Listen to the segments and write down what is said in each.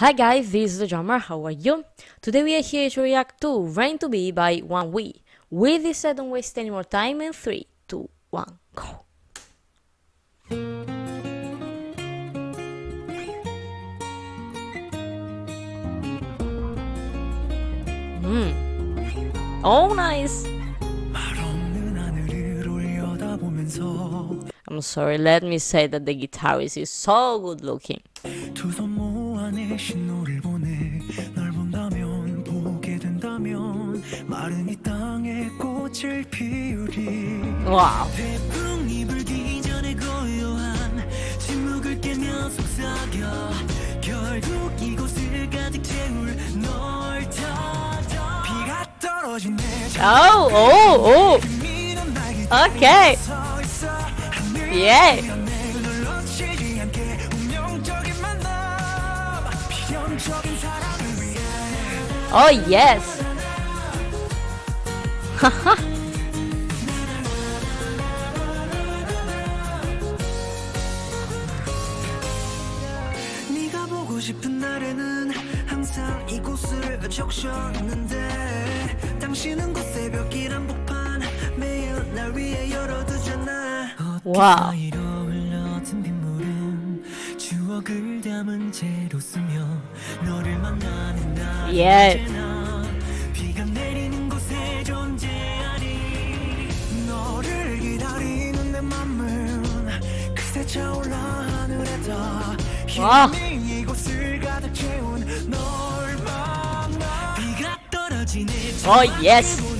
Hi guys, this is the drummer, how are you? Today we are here to react to Rain to Be by One We. With this, I don't waste any more time and 3, 2, 1, go! Mm. Oh, nice! I'm sorry, let me say that the guitarist is so good looking. 신호를 보내 널 본다면 보게 된다면 마른 이 땅에 꽃을 피우리 Wow. 태풍이 불기 전에 고요한 침묵을 깨며 속삭여 결국 이곳을 가득 채울 널 찾아 비가 Okay. 서 있어 하늘 Yeah. 위해 Oh, yes! 네가 보고 싶은 날에는 항상 이곳을 적셨는데 당신은 곧 새벽길 한복판 매일 날 위해 열어두잖아 와우. 추억을 담은 채로 쓰며 너를 만나는 날 예. 비가 내리는 곳에 존재하리 너를 기다리는 내 맘은 그새 차올라 하늘에다 와. 힘이 이곳을 가득 채운 널 만나 비가 떨어지네 yes! 보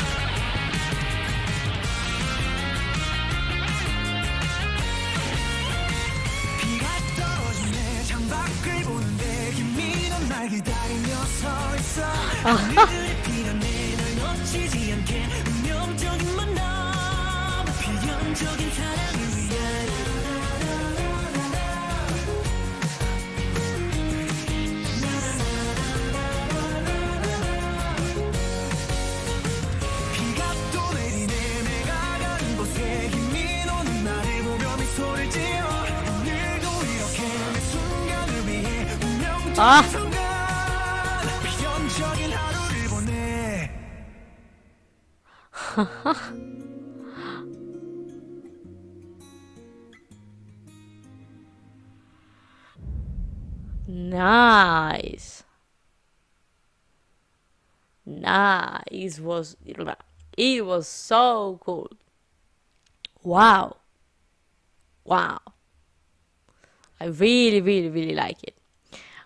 아. Nice. Nice was it was so cool. Wow. Wow. I really really really like it.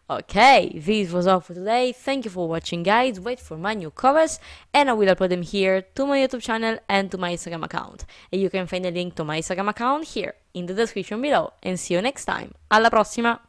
Okay, this was all for today. Thank you for watching guys. Wait for my new covers and I will upload them here to my YouTube channel and to my Instagram account. And you can find the link to my Instagram account here in the description below. And see you next time. Alla prossima!